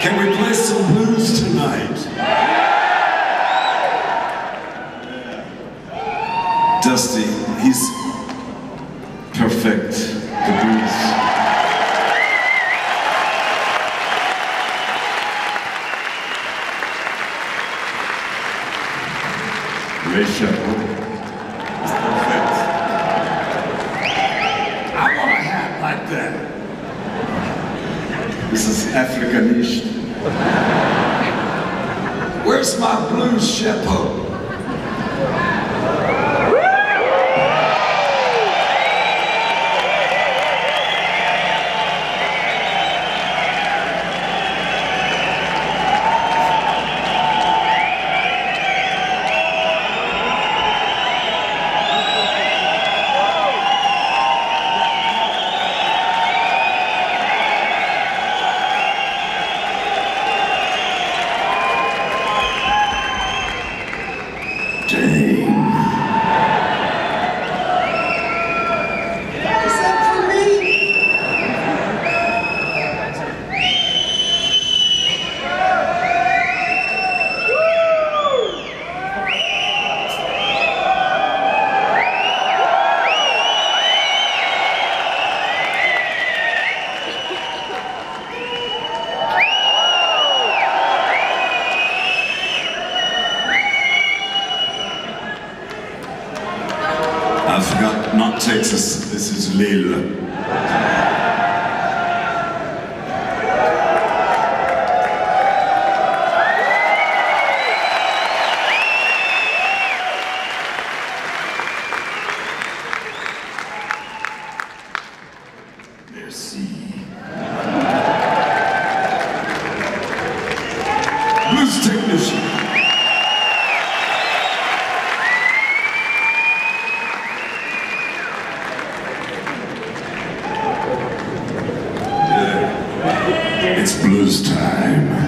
Can we play some blues tonight? Dusty, he's perfect. The blues. Ray This is Afrikanische. Where's my blues chapeau? Texas, this is Lille. Blues time.